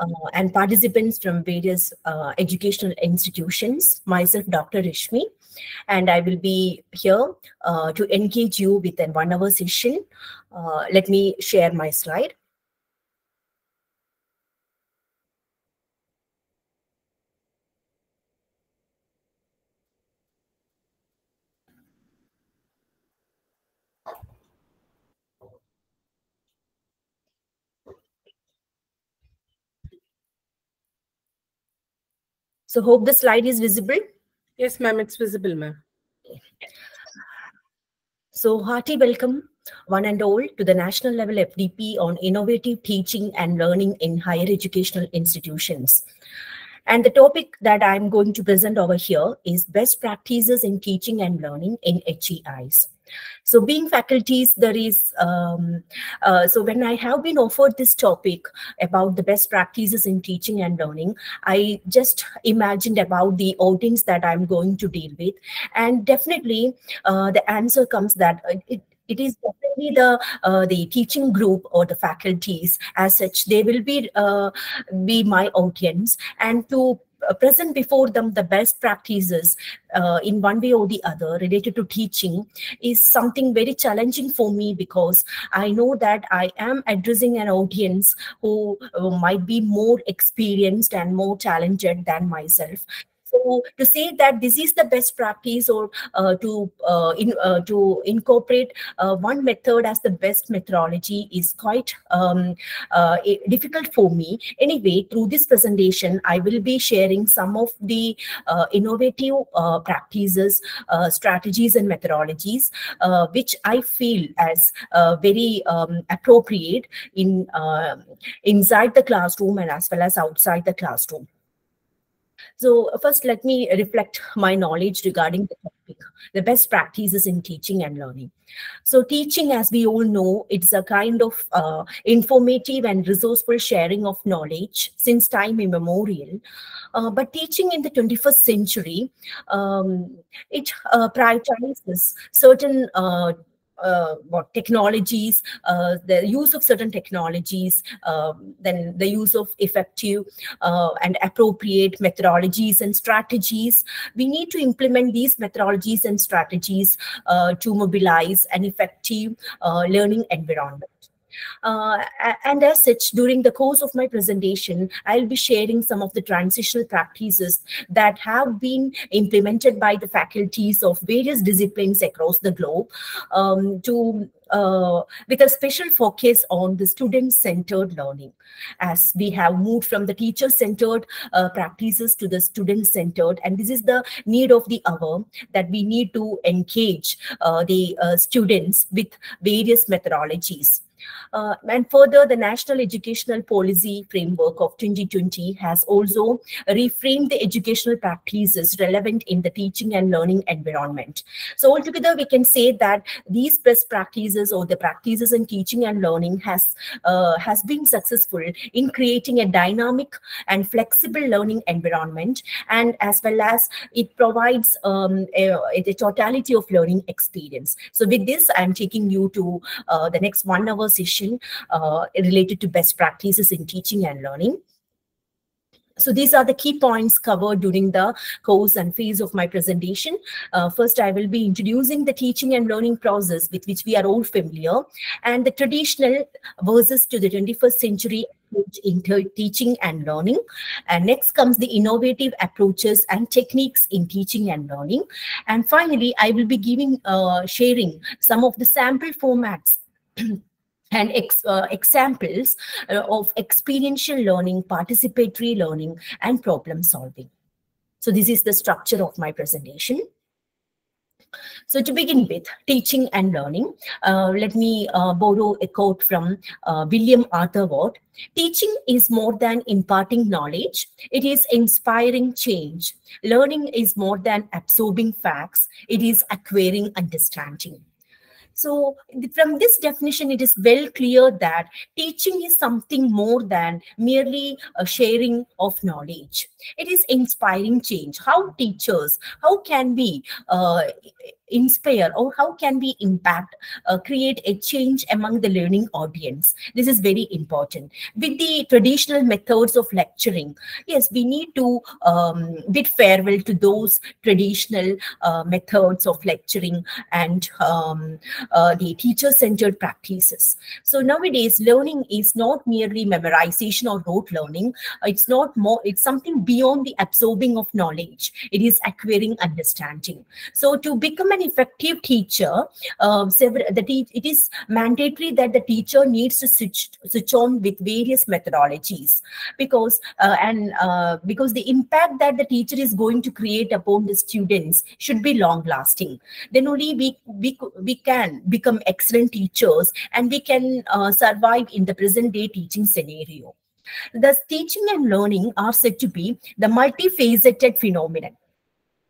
uh, and participants from various uh, educational institutions. Myself, Dr. Rishmi, and I will be here uh, to engage you with a one-hour session. Uh, let me share my slide. So hope the slide is visible. Yes, ma'am, it's visible, ma'am. So hearty welcome, one and all, to the national level FDP on innovative teaching and learning in higher educational institutions. And the topic that I'm going to present over here is best practices in teaching and learning in HEIs. So being faculties, there is, um, uh, so when I have been offered this topic about the best practices in teaching and learning, I just imagined about the audience that I'm going to deal with. And definitely uh, the answer comes that it, it is definitely the uh, the teaching group or the faculties as such. They will be uh, be my audience. And to uh, present before them the best practices uh, in one way or the other related to teaching is something very challenging for me because I know that I am addressing an audience who uh, might be more experienced and more talented than myself so to say that this is the best practice or uh, to uh, in, uh, to incorporate uh, one method as the best methodology is quite um, uh, difficult for me. Anyway, through this presentation, I will be sharing some of the uh, innovative practices, strategies, and methodologies which I feel as very um, appropriate in inside the classroom and as well as outside the classroom. So first, let me reflect my knowledge regarding the topic, the best practices in teaching and learning. So teaching, as we all know, it's a kind of uh, informative and resourceful sharing of knowledge since time immemorial. Uh, but teaching in the 21st century, um, it uh, prioritizes certain uh, what technologies, uh, the use of certain technologies, uh, then the use of effective uh, and appropriate methodologies and strategies. We need to implement these methodologies and strategies uh, to mobilize an effective uh, learning environment. Uh, and as such, during the course of my presentation, I'll be sharing some of the transitional practices that have been implemented by the faculties of various disciplines across the globe um, to uh, with a special focus on the student-centered learning. As we have moved from the teacher-centered uh, practices to the student-centered and this is the need of the hour that we need to engage uh, the uh, students with various methodologies uh, and further, the National Educational Policy Framework of 2020 has also reframed the educational practices relevant in the teaching and learning environment. So altogether, we can say that these best practices or the practices in teaching and learning has, uh, has been successful in creating a dynamic and flexible learning environment and as well as it provides um, a, a totality of learning experience. So with this, I'm taking you to uh, the next one hour session uh, related to best practices in teaching and learning. So these are the key points covered during the course and phase of my presentation. Uh, first, I will be introducing the teaching and learning process with which we are all familiar and the traditional versus to the 21st century in teaching and learning. And next comes the innovative approaches and techniques in teaching and learning. And finally, I will be giving, uh, sharing some of the sample formats and ex, uh, examples uh, of experiential learning, participatory learning, and problem solving. So this is the structure of my presentation. So to begin with, teaching and learning, uh, let me uh, borrow a quote from uh, William Arthur Ward. Teaching is more than imparting knowledge. It is inspiring change. Learning is more than absorbing facts. It is acquiring understanding. So from this definition, it is well clear that teaching is something more than merely a sharing of knowledge. It is inspiring change. How teachers, how can we uh, inspire or how can we impact uh, create a change among the learning audience? This is very important. With the traditional methods of lecturing yes we need to um, bid farewell to those traditional uh, methods of lecturing and um, uh, the teacher centered practices. So nowadays learning is not merely memorization or rote learning. It's not more it's something beyond the absorbing of knowledge. It is acquiring understanding. So to become an effective teacher um, several, the te- it is mandatory that the teacher needs to switch, switch on with various methodologies because uh, and uh, because the impact that the teacher is going to create upon the students should be long lasting then only we we, we can become excellent teachers and we can uh, survive in the present day teaching scenario Thus, teaching and learning are said to be the multifaceted phenomenon.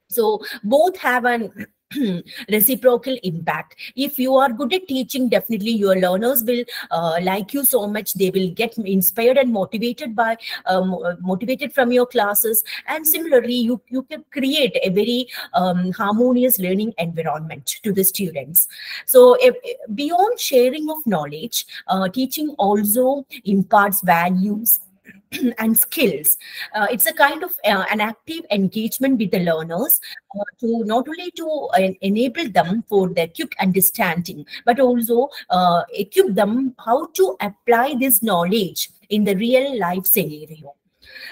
So both have an reciprocal impact. If you are good at teaching definitely your learners will uh, like you so much. They will get inspired and motivated by um, motivated from your classes. And similarly you you can create a very um, harmonious learning environment to the students. So if, beyond sharing of knowledge uh, teaching also imparts values and skills. Uh, it's a kind of uh, an active engagement with the learners uh, to not only to enable them for their quick understanding, but also uh, equip them how to apply this knowledge in the real life scenario.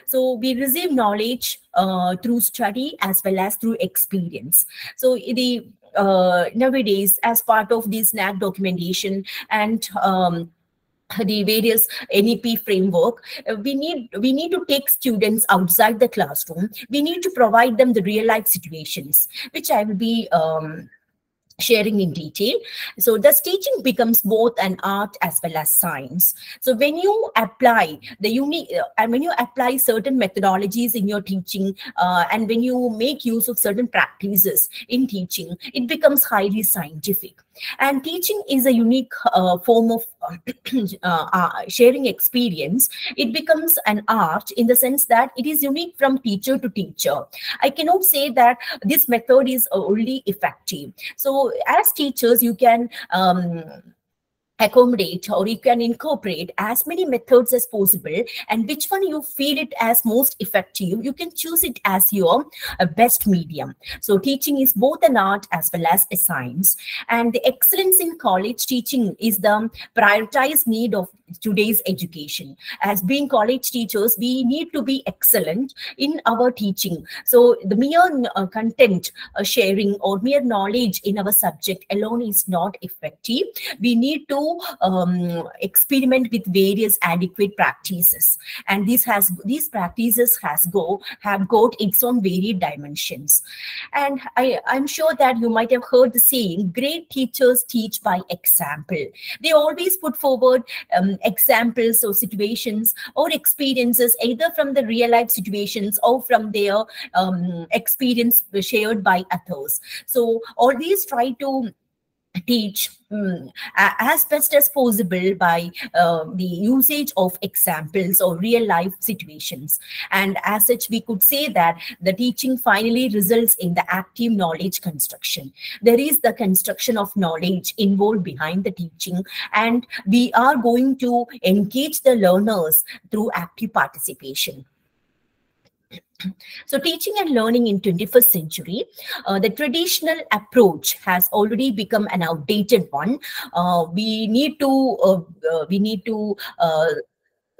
So we receive knowledge uh, through study as well as through experience. So the uh, nowadays, as part of this NAAC documentation and um, the various NEP framework, uh, we need we need to take students outside the classroom. We need to provide them the real life situations, which I will be um, sharing in detail. So thus teaching becomes both an art as well as science. So when you apply the unique, uh, and when you apply certain methodologies in your teaching, uh, and when you make use of certain practices in teaching, it becomes highly scientific. And teaching is a unique uh, form of uh, uh, sharing experience. It becomes an art in the sense that it is unique from teacher to teacher. I cannot say that this method is only effective. So as teachers, you can um, accommodate or you can incorporate as many methods as possible. And which one you feel it as most effective you can choose it as your uh, best medium. So teaching is both an art as well as a science. And the excellence in college teaching is the prioritized need of today's education. As being college teachers we need to be excellent in our teaching. So the mere uh, content uh, sharing or mere knowledge in our subject alone is not effective. We need to um, experiment with various adequate practices. And this has these practices has go have got its own varied dimensions. And i i'm sure that you might have heard the saying great teachers teach by example. They always put forward um, examples or situations or experiences either from the real life situations or from their um, experience shared by others. So all these try to teach um, as best as possible by uh, the usage of examples or real life situations. And as such we could say that the teaching finally results in the active knowledge construction. There is the construction of knowledge involved behind the teaching and we are going to engage the learners through active participation so teaching and learning in 21st century, uh, the traditional approach has already become an outdated one. Uh, we need to uh, uh we need to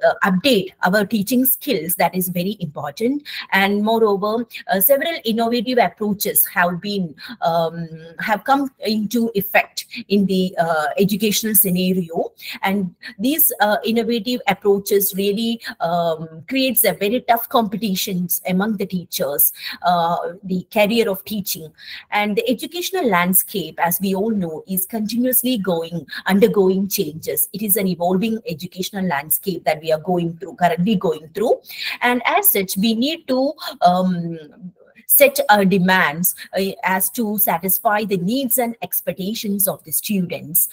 uh, update our teaching skills that is very important. And moreover uh, several innovative approaches have been um, have come into effect in the uh, educational scenario. And these uh, innovative approaches really um, creates a very tough competitions among the teachers uh, the career of teaching. And the educational landscape as we all know is continuously going undergoing changes. It is an evolving educational landscape that we are going through, currently going through. And as such, we need to um, set our demands uh, as to satisfy the needs and expectations of the students.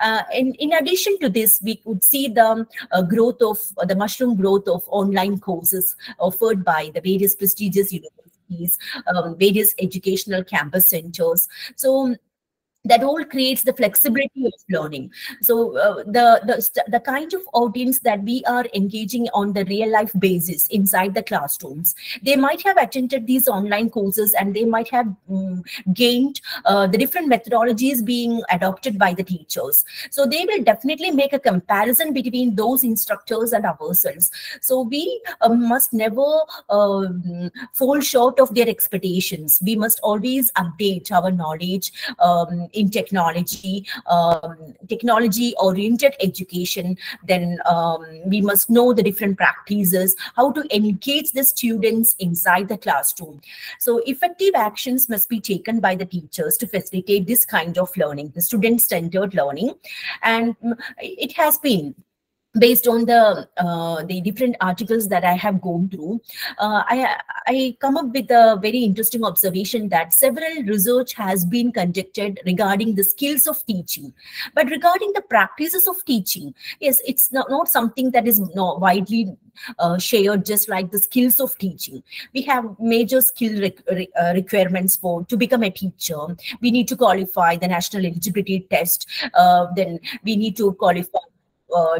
Uh, and in addition to this, we could see the uh, growth of uh, the mushroom growth of online courses offered by the various prestigious universities, um, various educational campus centers. So that all creates the flexibility of learning. So uh, the, the the kind of audience that we are engaging on the real life basis inside the classrooms they might have attended these online courses and they might have um, gained uh, the different methodologies being adopted by the teachers. So they will definitely make a comparison between those instructors and ourselves. So we uh, must never um, fall short of their expectations we must always update our knowledge um, in technology, um, technology oriented education, then um, we must know the different practices, how to engage the students inside the classroom. So effective actions must be taken by the teachers to facilitate this kind of learning, the student centered learning. And mm, it has been based on the uh, the different articles that I have gone through, uh, I I come up with a very interesting observation that several research has been conducted regarding the skills of teaching, but regarding the practices of teaching, yes, it's not, not something that is not widely uh, shared just like the skills of teaching. We have major skill re re uh, requirements for to become a teacher. We need to qualify the national eligibility test uh, then we need to qualify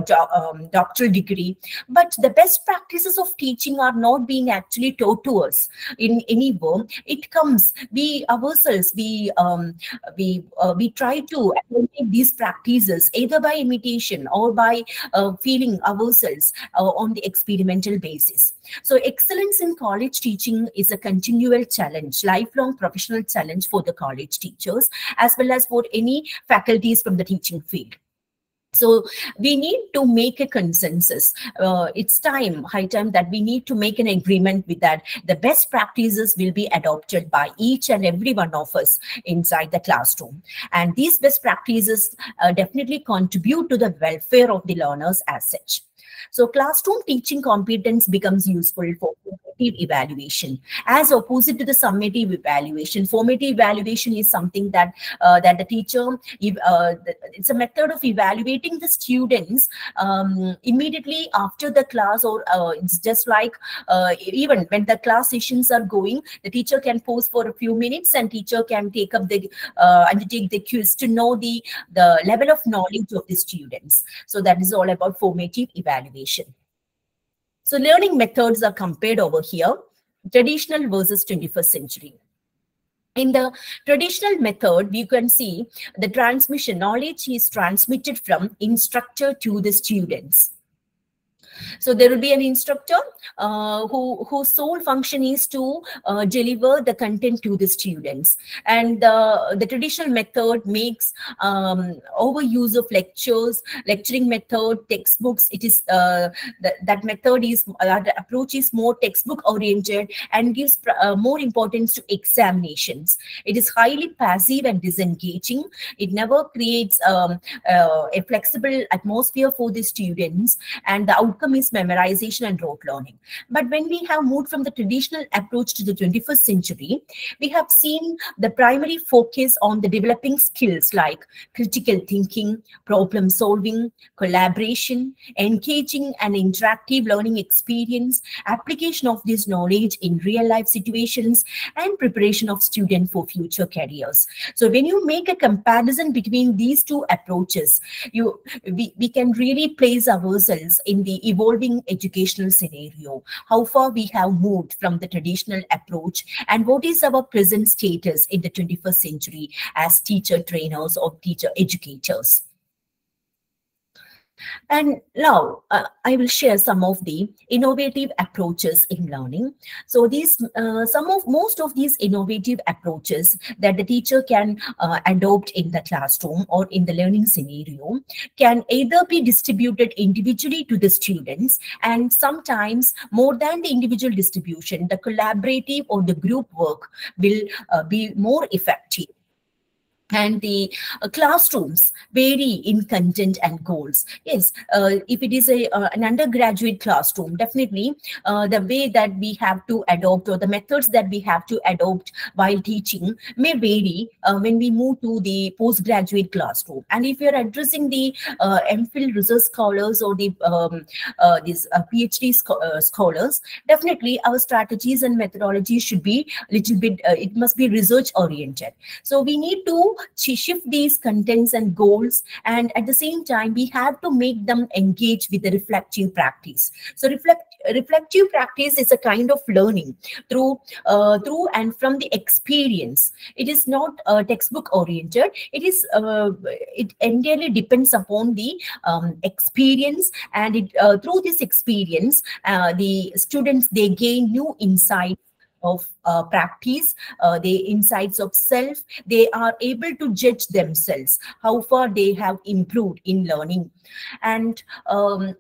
do, um, doctoral degree. But the best practices of teaching are not being actually taught to us in any way it comes we ourselves we um, we uh, we try to these practices either by imitation or by uh, feeling ourselves uh, on the experimental basis. So excellence in college teaching is a continual challenge lifelong professional challenge for the college teachers as well as for any faculties from the teaching field so we need to make a consensus. Uh, it's time high time that we need to make an agreement with that. The best practices will be adopted by each and every one of us inside the classroom. And these best practices uh, definitely contribute to the welfare of the learners as such so classroom teaching competence becomes useful for formative evaluation as opposite to the summative evaluation. Formative evaluation is something that uh, that the teacher, uh, it's a method of evaluating the students um, immediately after the class or uh, it's just like uh, even when the class sessions are going, the teacher can pause for a few minutes and teacher can take up the uh, undertake the quiz to know the, the level of knowledge of the students. So that is all about formative So learning methods are compared over here, traditional versus 21st century. In the traditional method, you can see the transmission knowledge is transmitted from instructor to the students. So there will be an instructor uh, who whose sole function is to uh, deliver the content to the students. And uh, the traditional method makes um, overuse of lectures, lecturing method, textbooks. It is uh, that method is that approach is more textbook oriented and gives uh, more importance to examinations. It is highly passive and disengaging. It never creates um, uh, a flexible atmosphere for the students, and the outcome outcome is memorization and rote learning. But when we have moved from the traditional approach to the 21st century, we have seen the primary focus on the developing skills like critical thinking, problem solving, collaboration, engaging and interactive learning experience, application of this knowledge in real life situations, and preparation of student for future careers. So when you make a comparison between these two approaches, you we, we can really place ourselves in the evolving educational scenario, how far we have moved from the traditional approach, and what is our present status in the 21st century as teacher trainers or teacher educators. And now uh, I will share some of the innovative approaches in learning. So these, uh, some of most of these innovative approaches that the teacher can uh, adopt in the classroom or in the learning scenario can either be distributed individually to the students and sometimes more than the individual distribution, the collaborative or the group work will uh, be more effective and the uh, classrooms vary in content and goals. Yes uh, if it is a uh, an undergraduate classroom definitely uh, the way that we have to adopt or the methods that we have to adopt while teaching may vary uh, when we move to the postgraduate classroom. And if you're addressing the uh, mphil research scholars or the um, these phd sc scholars definitely our strategies and methodologies should be a little bit it must be research oriented so we need to shift these contents and goals and at the same time we have to make them engage with the reflective practice. So reflect reflective practice is a kind of learning through uh, through and from the experience. It is not uh, textbook oriented. It is uh, it entirely depends upon the um, experience and it uh, through this experience uh, the students they gain new insight of uh, practice, uh, the insights of self, they are able to judge themselves, how far they have improved in learning. And um,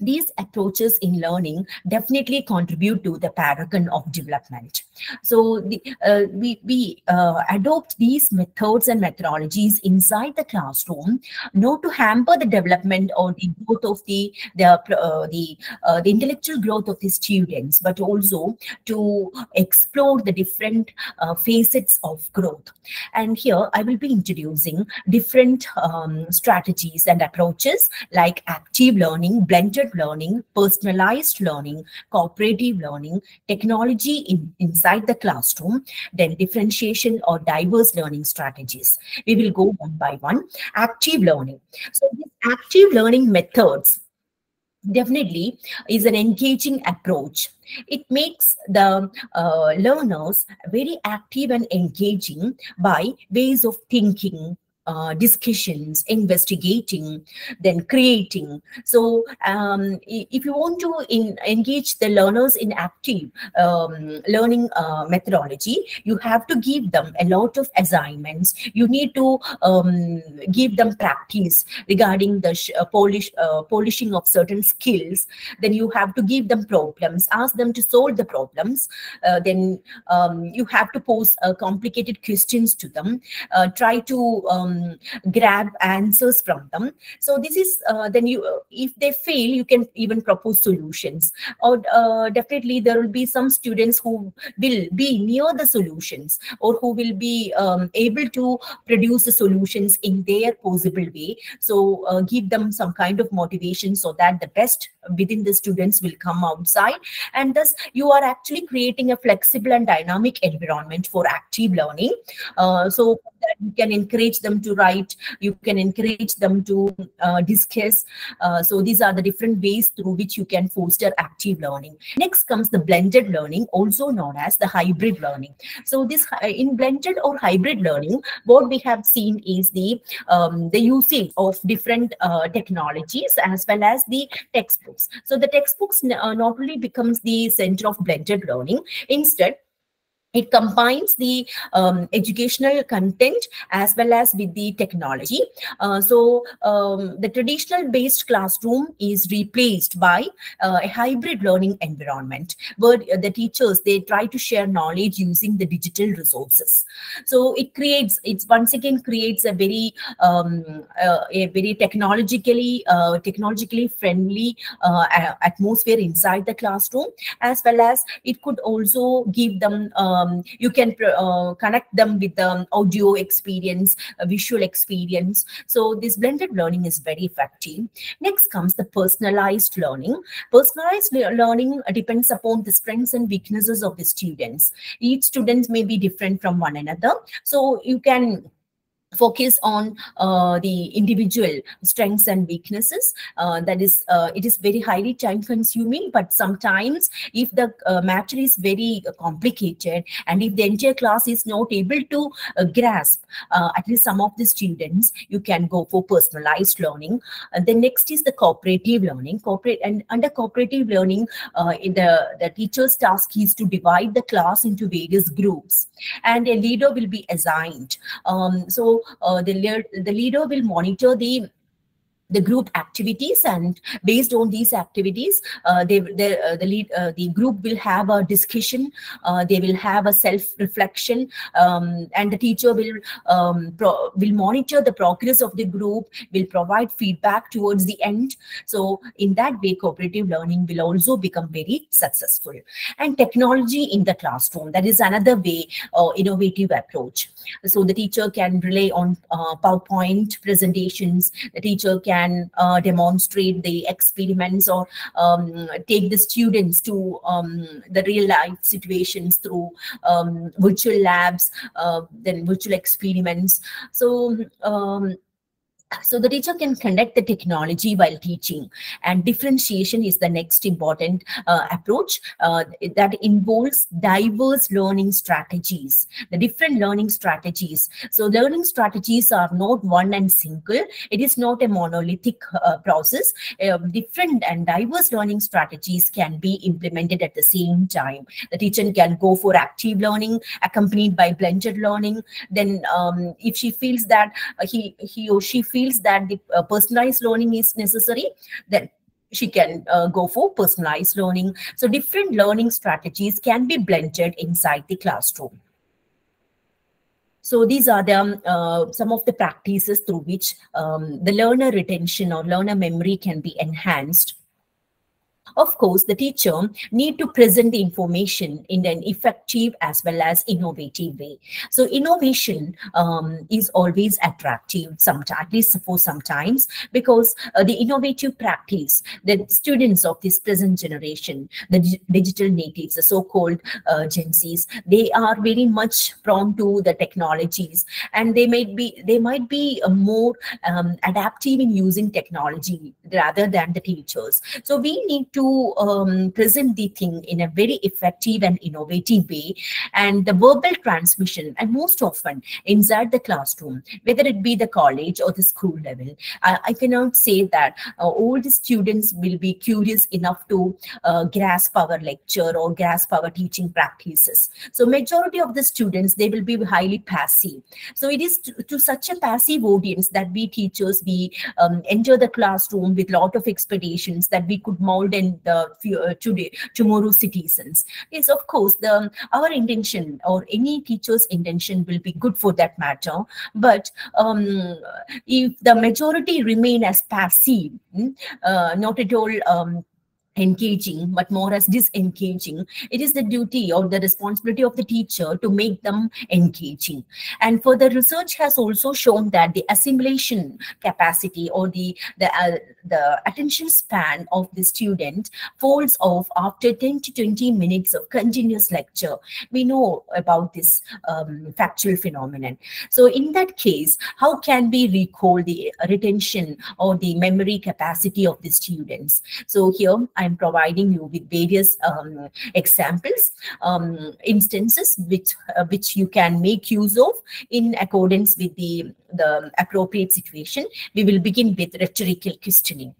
these approaches in learning definitely contribute to the paragon of development. So the, uh, we, we uh, adopt these methods and methodologies inside the classroom, not to hamper the development or the growth of the the uh, the, uh, the intellectual growth of the students, but also to explore the different uh, facets of growth. And here I will be introducing different um, strategies and approaches like active learning, blended learning, personalized learning, cooperative learning, technology in, inside the classroom, then differentiation or diverse learning strategies. We will go one by one. Active learning. So these active learning methods definitely is an engaging approach. It makes the uh, learners very active and engaging by ways of thinking, uh, discussions, investigating, then creating. So um, if you want to in, engage the learners in active um, learning uh, methodology, you have to give them a lot of assignments. You need to um, give them practice regarding the uh, polish, uh, polishing of certain skills. Then you have to give them problems, ask them to solve the problems. Uh, then um, you have to pose uh, complicated questions to them. try to um, grab answers from them. So this is uh, then you if they fail you can even propose solutions. Or uh, definitely there will be some students who will be near the solutions or who will be um, able to produce the solutions in their possible way. So uh, give them some kind of motivation so that the best within the students will come outside. And thus you are actually creating a flexible and dynamic environment for active learning. Uh, so you can encourage them to write you can encourage them to uh, discuss. Uh, so these are the different ways through which you can foster active learning. Next comes the blended learning also known as the hybrid learning. So this uh, in blended or hybrid learning what we have seen is the um, the usage of different uh, technologies as well as the textbooks. So the textbooks uh, not only becomes the center of blended learning instead it combines the um, educational content as well as with the technology. Uh, so um, the traditional based classroom is replaced by uh, a hybrid learning environment where the teachers, they try to share knowledge using the digital resources. So it creates, it's once again creates a very, um, uh, a very technologically, uh, technologically friendly uh, atmosphere inside the classroom, as well as it could also give them um, um, you can uh, connect them with the audio experience visual experience. So this blended learning is very effective. Next comes the personalized learning. Personalized le learning depends upon the strengths and weaknesses of the students. Each student may be different from one another. So you can focus on uh, the individual strengths and weaknesses. Uh, that is uh, it is very highly time consuming but sometimes if the uh, matter is very complicated and if the entire class is not able to uh, grasp uh, at least some of the students you can go for personalized learning. And the next is the cooperative learning. Corporate and under cooperative learning the the teacher's task is to divide the class into various groups and a leader will be assigned. Um, so uh, the, the leader will monitor the the group activities and based on these activities uh, they, they uh, the lead uh, the group will have a discussion uh, they will have a self reflection um, and the teacher will um, will monitor the progress of the group will provide feedback towards the end. So in that way cooperative learning will also become very successful. And technology in the classroom that is another way uh, innovative approach. So the teacher can rely on uh, powerpoint presentations the teacher can can uh, demonstrate the experiments or um, take the students to um, the real life situations through um, virtual labs, uh, then virtual experiments. So um, so the teacher can conduct the technology while teaching. And differentiation is the next important uh, approach uh, that involves diverse learning strategies the different learning strategies. So learning strategies are not one and single. It is not a monolithic uh, process. Different and diverse learning strategies can be implemented at the same time. The teacher can go for active learning accompanied by blended learning. Then um, if she feels that he he or she feels feels that the uh, personalized learning is necessary, then she can uh, go for personalized learning. So different learning strategies can be blended inside the classroom. So these are the uh, some of the practices through which um, the learner retention or learner memory can be enhanced of course, the teacher need to present the information in an effective as well as innovative way. So innovation um, is always attractive, sometimes, at least for sometimes, because uh, the innovative practice, the students of this present generation, the digital natives, the so-called uh, Gen Zs, they are very much prone to the technologies and they might be, they might be uh, more um, adaptive in using technology rather than the teachers. So we need to um, present the thing in a very effective and innovative way. And the verbal transmission and most often inside the classroom whether it be the college or the school level i, I cannot say that uh, all the students will be curious enough to uh, grasp our lecture or grasp our teaching practices. So majority of the students they will be highly passive. So it is to, to such a passive audience that we teachers we um, enter the classroom with lot of expectations that we could mold and the uh, today tomorrow citizens. Is of course the our intention or any teacher's intention will be good for that matter. But um, if the majority remain as passive hmm, uh, not at all um, engaging but more as disengaging. It is the duty or the responsibility of the teacher to make them engaging. And further research has also shown that the assimilation capacity or the the, uh, the attention span of the student falls off after 10 to 20 minutes of continuous lecture. We know about this um, factual phenomenon. So in that case how can we recall the retention or the memory capacity of the students? So here i I'm providing you with various um, examples, um, instances which uh, which you can make use of in accordance with the, the appropriate situation. We will begin with rhetorical questioning.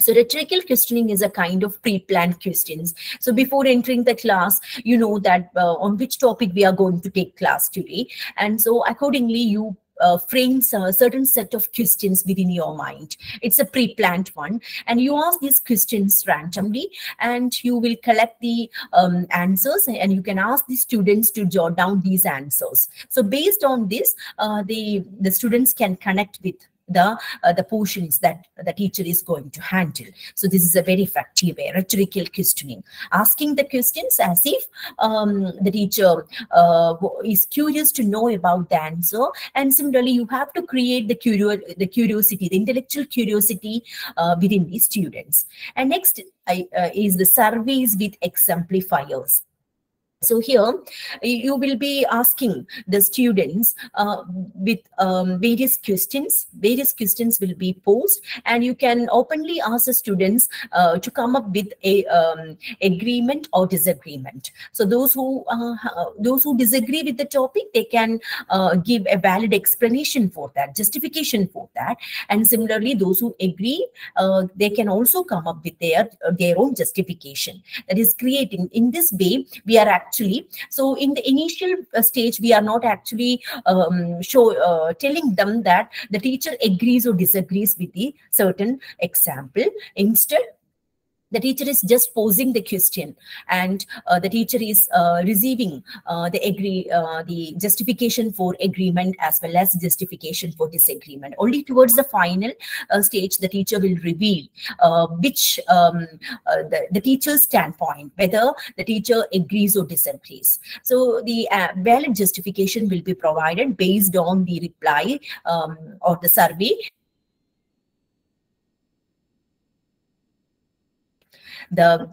So rhetorical questioning is a kind of pre-planned questions. So before entering the class, you know that uh, on which topic we are going to take class today. And so accordingly, you uh, frames a certain set of questions within your mind. It's a pre-planned one. And you ask these questions randomly and you will collect the um, answers and you can ask the students to jot down these answers. So based on this, uh, the, the students can connect with the uh, the portions that the teacher is going to handle. So this is a very effective way, rhetorical questioning, asking the questions as if um, the teacher uh, is curious to know about the answer. And similarly, you have to create the, curio the curiosity, the intellectual curiosity uh, within the students. And next uh, is the surveys with exemplifiers. So here you will be asking the students uh, with um, various questions. Various questions will be posed and you can openly ask the students uh, to come up with a um, agreement or disagreement. So those who uh, those who disagree with the topic, they can uh, give a valid explanation for that, justification for that. And similarly, those who agree, uh, they can also come up with their, their own justification. That is creating, in this way, we are actually. So in the initial uh, stage we are not actually um, show uh, telling them that the teacher agrees or disagrees with the certain example. Instead the teacher is just posing the question and uh, the teacher is uh, receiving uh, the agree uh, the justification for agreement as well as justification for disagreement. Only towards the final uh, stage the teacher will reveal uh, which um, the, the teacher's standpoint whether the teacher agrees or disagrees. So the valid justification will be provided based on the reply um, or the survey the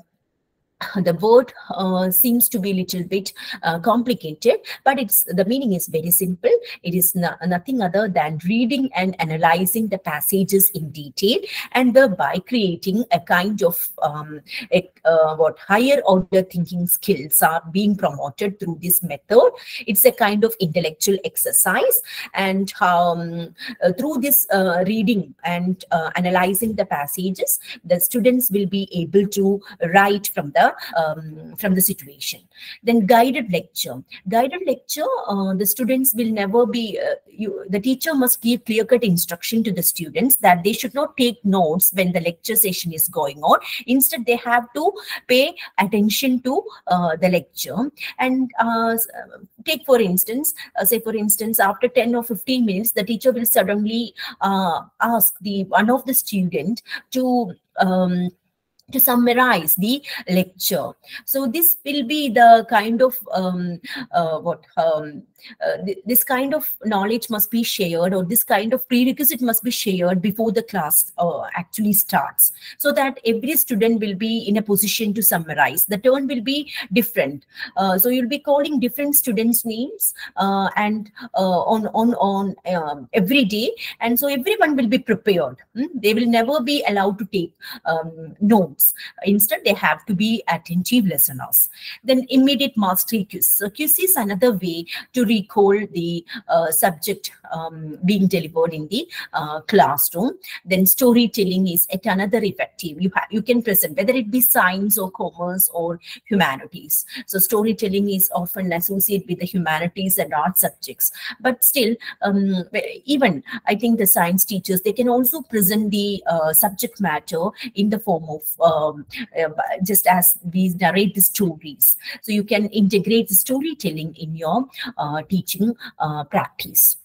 the word uh, seems to be a little bit uh, complicated but it's the meaning is very simple. It is no, nothing other than reading and analyzing the passages in detail and thereby creating a kind of um, a, uh, what higher order thinking skills are being promoted through this method. It's a kind of intellectual exercise and um, uh, through this uh, reading and uh, analyzing the passages the students will be able to write from the um, from the situation. Then guided lecture. Guided lecture uh, the students will never be uh, you, the teacher must give clear cut instruction to the students that they should not take notes when the lecture session is going on. Instead they have to pay attention to uh, the lecture. And uh, take for instance uh, say for instance after 10 or 15 minutes the teacher will suddenly uh, ask the one of the student to um, to summarize the lecture. So this will be the kind of um, uh, what um, uh, th this kind of knowledge must be shared or this kind of prerequisite must be shared before the class uh, actually starts. So that every student will be in a position to summarize. The turn will be different. Uh, so you'll be calling different students names uh, and uh, on on on um, every day. And so everyone will be prepared. Hmm? they will never be allowed to take um, notes instead they have to be attentive listeners then immediate mastery quiz so quiz is another way to recall the uh, subject um, being delivered in the uh, classroom. Then storytelling is at another effective. You you can present whether it be science or commerce or humanities. So storytelling is often associated with the humanities and art subjects. But still, um, even I think the science teachers they can also present the uh, subject matter in the form of um, uh, just as we narrate the stories. So you can integrate the storytelling in your uh, teaching uh, practice.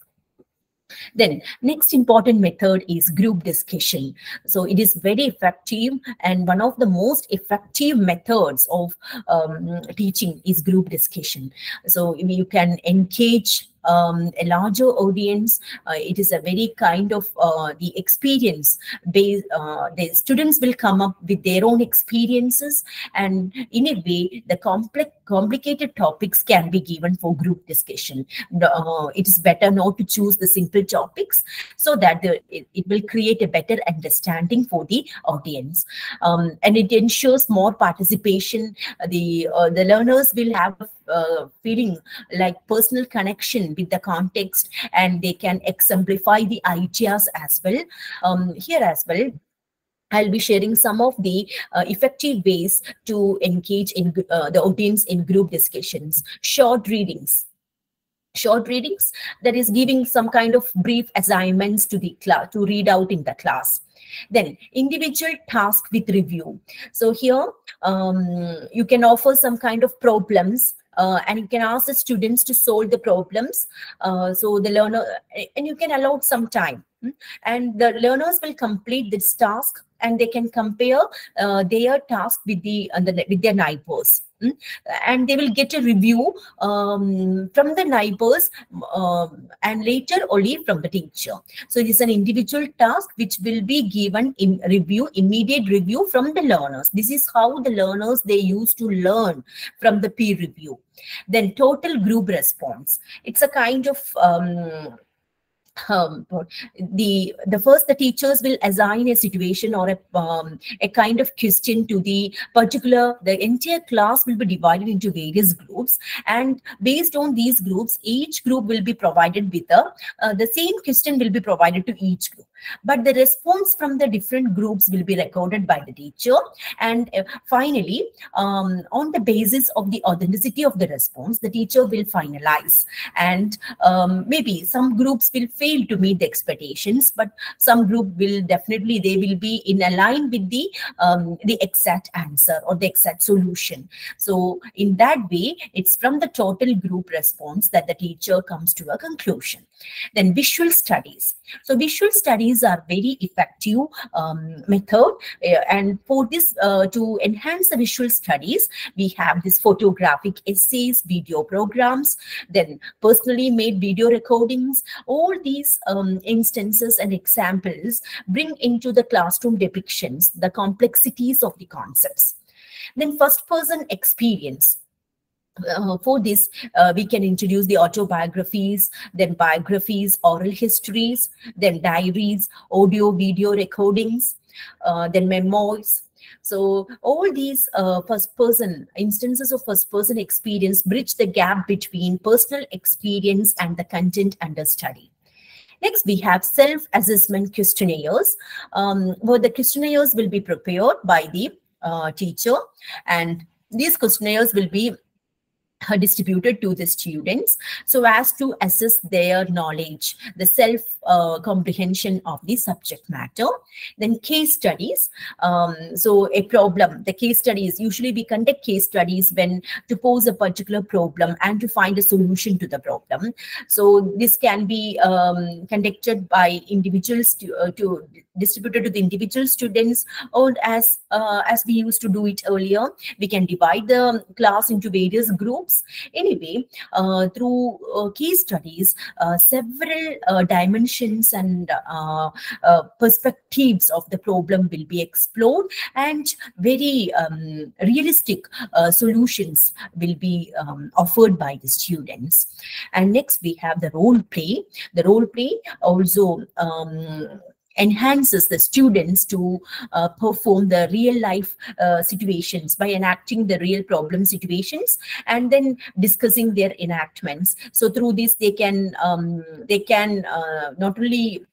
Then next important method is group discussion. So it is very effective and one of the most effective methods of um, teaching is group discussion. So you can engage um, a larger audience. Uh, it is a very kind of uh, the experience based. Uh, the students will come up with their own experiences, and in a way, the complex, complicated topics can be given for group discussion. Uh, it is better not to choose the simple topics so that the, it, it will create a better understanding for the audience, um, and it ensures more participation. The uh, the learners will have uh, feeling like personal connection with the context and they can exemplify the ideas as well um, here as well I'll be sharing some of the uh, effective ways to engage in uh, the audience in group discussions. Short readings. Short readings, that is giving some kind of brief assignments to the class to read out in the class. Then individual task with review. So here um, you can offer some kind of problems uh, and you can ask the students to solve the problems. Uh, so the learner, and you can allow some time. Hmm? And the learners will complete this task and they can compare uh, their task with the, uh, the with their neighbors? And they will get a review um, from the neighbors um, and later only from the teacher. So it is an individual task which will be given in review immediate review from the learners. This is how the learners they used to learn from the peer review. Then total group response. It's a kind of um, um, the the first the teachers will assign a situation or a um, a kind of question to the particular the entire class will be divided into various groups. And based on these groups each group will be provided with a uh, the same question will be provided to each group but the response from the different groups will be recorded by the teacher. And uh, finally um, on the basis of the authenticity of the response the teacher will finalize. And um, maybe some groups will fail to meet the expectations but some group will definitely they will be in line with the um, the exact answer or the exact solution. So in that way it's from the total group response that the teacher comes to a conclusion. Then visual studies. So visual studies are very effective um, method. Uh, and for this uh, to enhance the visual studies we have this photographic essays video programs then personally made video recordings. All these um, instances and examples bring into the classroom depictions the complexities of the concepts. Then first person experience. Uh, for this, uh, we can introduce the autobiographies, then biographies, oral histories, then diaries, audio, video recordings, uh, then memoirs. So all these uh, first person instances of first person experience bridge the gap between personal experience and the content under study. Next, we have self-assessment questionnaires, um, where the questionnaires will be prepared by the uh, teacher and these questionnaires will be distributed to the students so as to assess their knowledge, the self uh, comprehension of the subject matter. Then case studies. Um, so a problem, the case studies, usually we conduct case studies when to pose a particular problem and to find a solution to the problem. So this can be um, conducted by individuals to, uh, to distributed to the individual students or as uh, as we used to do it earlier we can divide the class into various groups anyway uh, through uh, case studies uh, several dimensions and perspectives of the problem will be explored and very um, realistic solutions will be um, offered by the students. And next we have the role play. The role play also um, enhances the students to uh, perform the real life uh, situations by enacting the real problem situations and then discussing their enactments. So through this they can um, they can uh, not only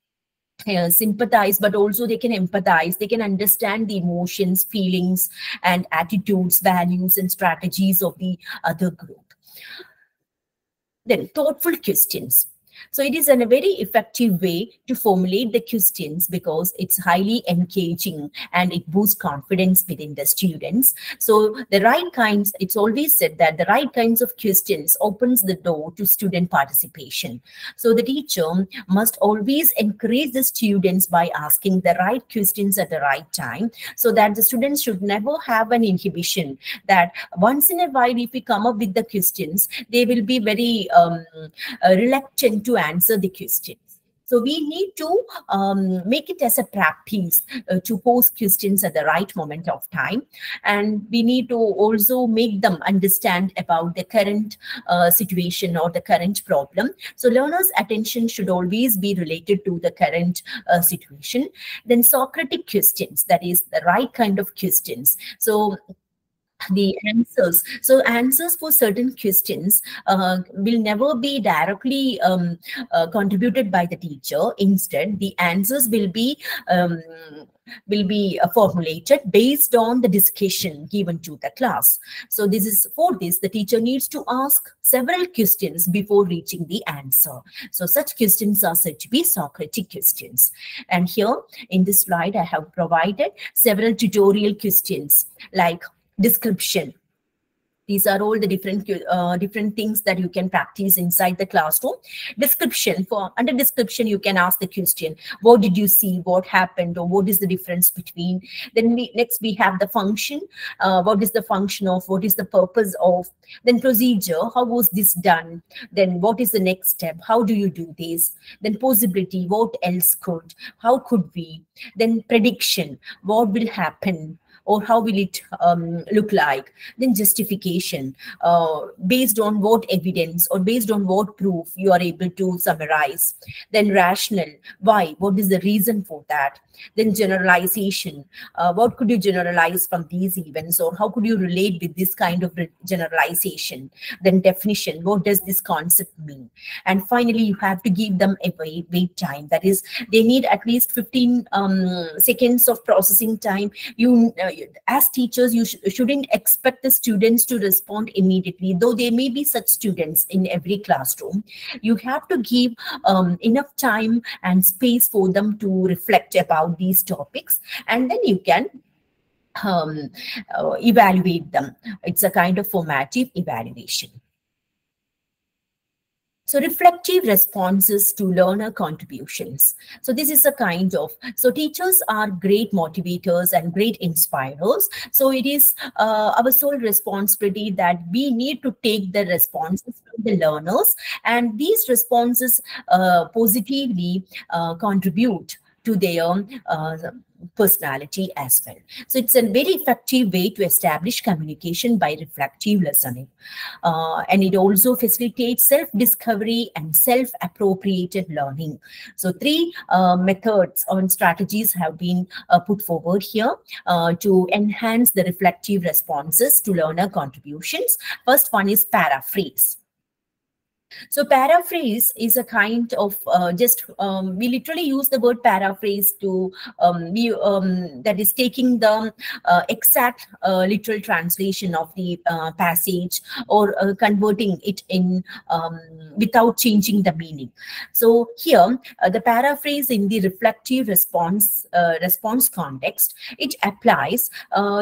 uh, sympathize but also they can empathize. They can understand the emotions feelings and attitudes values and strategies of the other group. Then thoughtful questions so it is a very effective way to formulate the questions because it's highly engaging and it boosts confidence within the students. So the right kinds, it's always said that the right kinds of questions opens the door to student participation. So the teacher must always encourage the students by asking the right questions at the right time so that the students should never have an inhibition that once in a while if we come up with the questions, they will be very um, uh, reluctant to answer the questions. So we need to um, make it as a practice uh, to pose questions at the right moment of time. And we need to also make them understand about the current uh, situation or the current problem. So learners' attention should always be related to the current uh, situation. Then Socratic questions, that is the right kind of questions. So the answers. So answers for certain questions uh, will never be directly um, uh, contributed by the teacher. Instead the answers will be um, will be uh, formulated based on the discussion given to the class. So this is for this the teacher needs to ask several questions before reaching the answer. So such questions are said to be socratic questions. And here in this slide i have provided several tutorial questions like description. These are all the different uh, different things that you can practice inside the classroom. Description for under description you can ask the question what did you see? What happened? Or what is the difference between? Then we, next we have the function uh, what is the function of what is the purpose of? Then procedure how was this done? Then what is the next step? How do you do this? Then possibility what else could how could we? Then prediction what will happen or how will it um, look like? Then justification uh, based on what evidence or based on what proof you are able to summarize. Then rational why? What is the reason for that? Then generalization uh, what could you generalize from these events or how could you relate with this kind of generalization? Then definition what does this concept mean? And finally you have to give them a wait, wait time. That is they need at least 15 um, seconds of processing time. You uh, as teachers you sh shouldn't expect the students to respond immediately though there may be such students in every classroom. You have to give um, enough time and space for them to reflect about these topics and then you can um, uh, evaluate them. It's a kind of formative evaluation so reflective responses to learner contributions. So this is a kind of, so teachers are great motivators and great inspirers. So it is uh, our sole responsibility that we need to take the responses from the learners and these responses uh, positively uh, contribute to their uh, personality as well. So it's a very effective way to establish communication by reflective listening. Uh, and it also facilitates self-discovery and self-appropriated learning. So three uh, methods and strategies have been uh, put forward here uh, to enhance the reflective responses to learner contributions. First one is paraphrase. So paraphrase is a kind of uh, just um, we literally use the word paraphrase to um, um, that is taking the uh, exact uh, literal translation of the uh, passage or uh, converting it in um, without changing the meaning. So here uh, the paraphrase in the reflective response response context it applies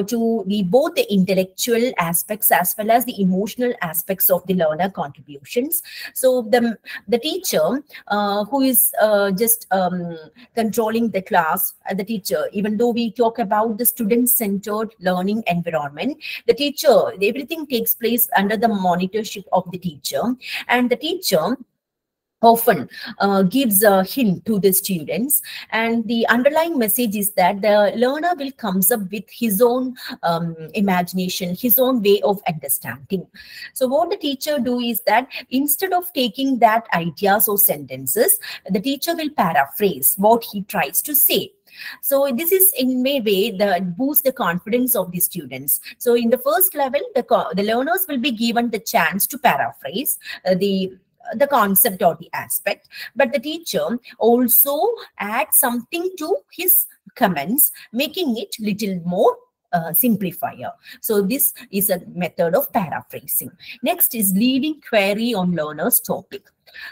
to the both the intellectual aspects as well as the emotional aspects of the learner contributions so the the teacher uh, who is uh, just um, controlling the class uh, the teacher even though we talk about the student centered learning environment the teacher everything takes place under the monitorship of the teacher. And the teacher often uh, gives a hint to the students. And the underlying message is that the learner will comes up with his own um, imagination his own way of understanding. So what the teacher do is that instead of taking that ideas or sentences the teacher will paraphrase what he tries to say. So this is in a way that boosts the confidence of the students. So in the first level, the, the learners will be given the chance to paraphrase uh, the the concept or the aspect, but the teacher also adds something to his comments, making it little more uh, simplifier. So this is a method of paraphrasing. Next is leading query on learner's topic.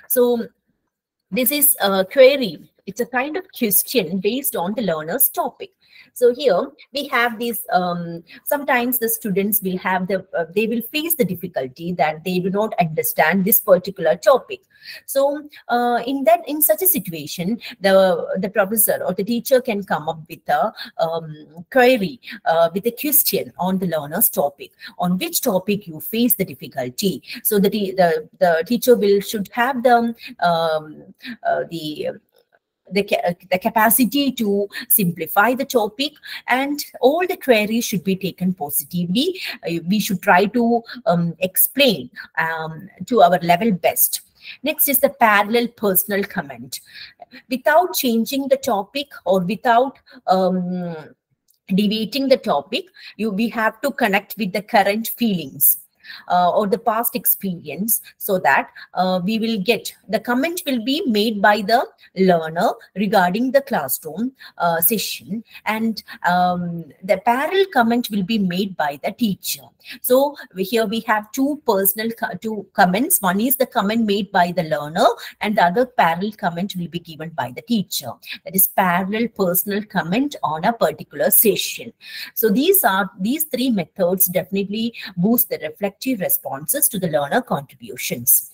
So this is a query. It's a kind of question based on the learner's topic. So here we have these, um, sometimes the students will have the, uh, they will face the difficulty that they do not understand this particular topic. So uh, in that, in such a situation, the, the professor or the teacher can come up with a um, query, uh, with a question on the learner's topic, on which topic you face the difficulty. So the, the, the teacher will should have the, um, uh, the the, the capacity to simplify the topic and all the queries should be taken positively. Uh, we should try to um, explain um, to our level best. Next is the parallel personal comment. Without changing the topic or without um, deviating the topic, you we have to connect with the current feelings uh, or the past experience so that uh, we will get the comment will be made by the learner regarding the classroom uh, session and um, the parallel comment will be made by the teacher. So here we have two personal two comments. One is the comment made by the learner and the other parallel comment will be given by the teacher. That is parallel personal comment on a particular session. So these are these three methods definitely boost the reflection effective responses to the learner contributions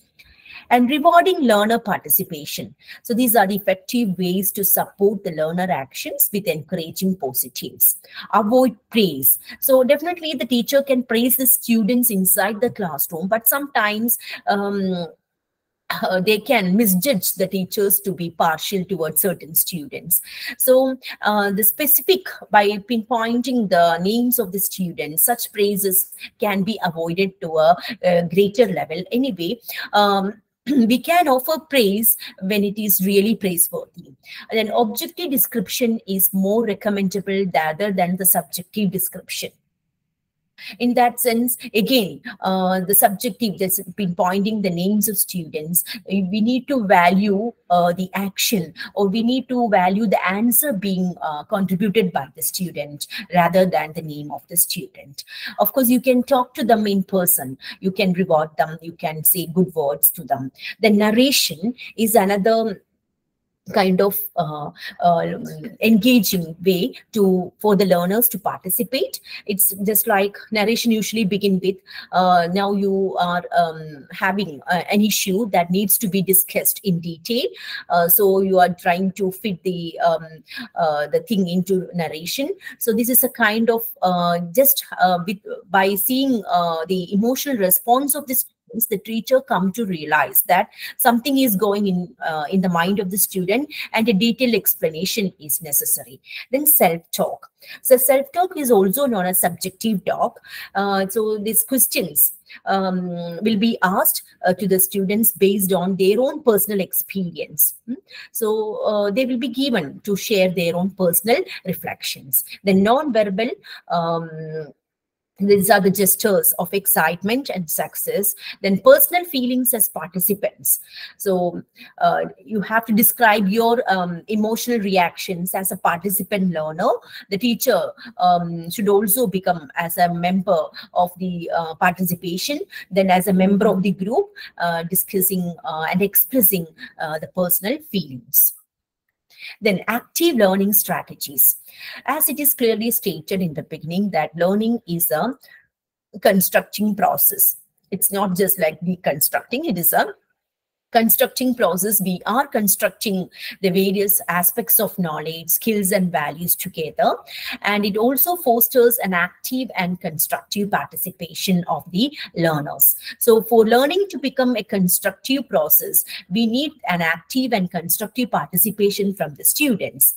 and rewarding learner participation. So these are effective ways to support the learner actions with encouraging positives. Avoid praise. So definitely the teacher can praise the students inside the classroom, but sometimes um, uh, they can misjudge the teachers to be partial towards certain students. So uh, the specific, by pinpointing the names of the students, such praises can be avoided to a, a greater level. Anyway, um, we can offer praise when it is really praiseworthy. Then objective description is more recommendable rather than the subjective description in that sense again uh, the subjective that's been pointing the names of students we need to value uh, the action or we need to value the answer being uh, contributed by the student rather than the name of the student. Of course you can talk to them in person. You can reward them. You can say good words to them. The narration is another kind of uh, uh, engaging way to for the learners to participate. It's just like narration usually begin with uh, now you are um, having uh, an issue that needs to be discussed in detail. Uh, so you are trying to fit the um, uh, the thing into narration. So this is a kind of just with by seeing the emotional response of this the teacher come to realize that something is going in uh, in the mind of the student and a detailed explanation is necessary then self-talk so self-talk is also known as subjective talk uh, so these questions um, will be asked uh, to the students based on their own personal experience. Hmm? So uh, they will be given to share their own personal reflections. The non-verbal um, these are the gestures of excitement and success. Then personal feelings as participants. So uh, you have to describe your um, emotional reactions as a participant learner. The teacher um, should also become as a member of the uh, participation. Then as a member of the group uh, discussing uh, and expressing uh, the personal feelings then active learning strategies. As it is clearly stated in the beginning that learning is a constructing process. It's not just like deconstructing, it is a constructing process, we are constructing the various aspects of knowledge, skills, and values together. And it also fosters an active and constructive participation of the learners. So for learning to become a constructive process, we need an active and constructive participation from the students.